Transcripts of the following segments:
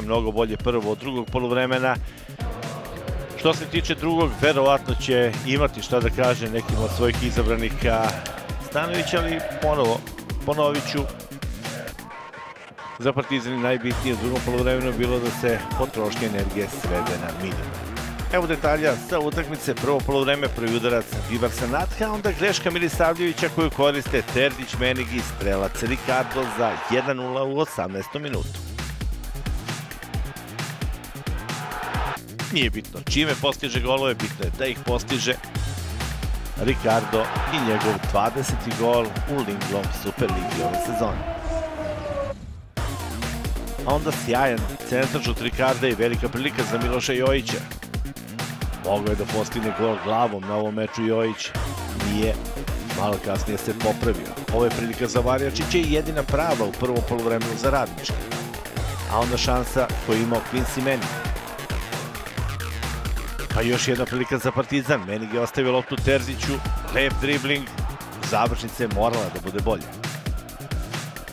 mnogo bolje prvo od drugog polovremena. Što se tiče drugog, verovatno će imati šta da kaže nekim od svojih izabranika Stanović, ali ponovo, ponovit ću, za Partizan najbitnije u drugom polovremenu bilo da se potrošnje energije svede na minimum. Evo detalja sa utakmice, prvo polovreme, prvi udarac Gibarsa Natha, onda greška Milisavljevića koju koriste Terdić, Menig i strelac Ricardo za 1-0 u 18. minutu. Nije bitno čime postiže golove, bitno je da ih postiže Ricardo i njegov 20. gol u Linglom Superligi ove sezone. A onda sjajan centrač Ricarda i velika prilika za Miloša Jojića. Mogao je da postigne gol glavom na ovom meču Jojić. Nije. Malo kasnije se popravio. Ovo je prilika za Varjačića i jedina prava u prvom polovremenu za radničke. A onda šansa koju imao Quincy Menig. Pa još jedna prilika za Partizan. Menig je ostavio loptu Terziću. Lep dribling. Završnica je morala da bude bolja.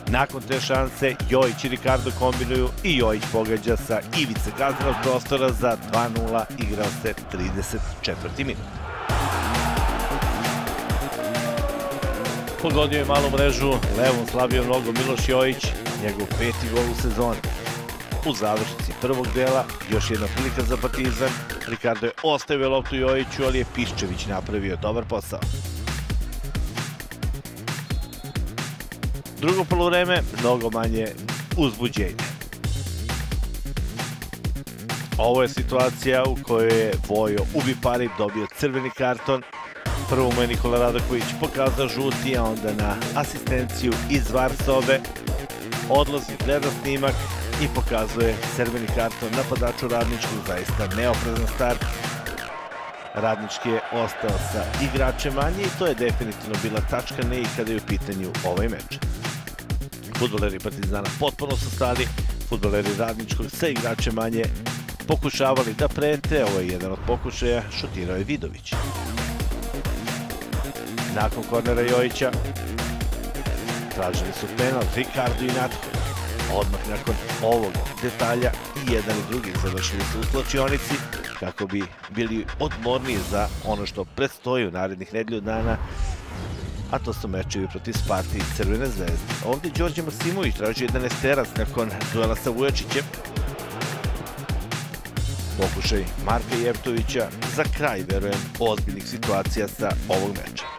Nakon te šanse, Jojić i Ricardo kombinuju i Jojić pogađa sa ivice kaznenog prostora za 2-0, igrao se 34. minut. Pogodio je malu mrežu, levom slabio mnogo Miloš Jojić, njegov peti gol u sezoni. U završnici prvog dela, još jedna prilika za Partizan, Ricardo je ostavio loptu Jojiću, ali je Piščević napravio dobar posao. Drugo polovreme, mnogo manje uzbuđenja. Ovo je situacija u kojoj je Vojo ubi pari, dobio crveni karton. Prvo mu je Nikola Radaković pokazao žuti, a onda na asistenciju iz Varsobe. Odlazi, gleda snimak i pokazuje crveni karton napadaču Radničkog, zaista neoprezan start. Radnički je ostao sa igračem manje i to je definitivno bila tačka ne i kada je u pitanju ovaj meč futboleri Partizana potpuno su stali, futboleri Radničkog sa igrače manje pokušavali da prete, ovo je jedan od pokušaja, šutirao je Vidović. Nakon kornera Jojića tražili su penal Ricardo i Natko. Odmah nakon ovog detalja i jedan i drugi završili su u slačionici kako bi bili odmorniji za ono što predstoji u narednih nedelju dana a to su mečevi protiv Sparti i Crvene zvezde. Ovde Đorđe Masimović traži 11 terac nakon duela sa Vujačićem. Pokušaj Marka Jevtovića za kraj, verujem, ozbiljnih situacija sa ovog meča.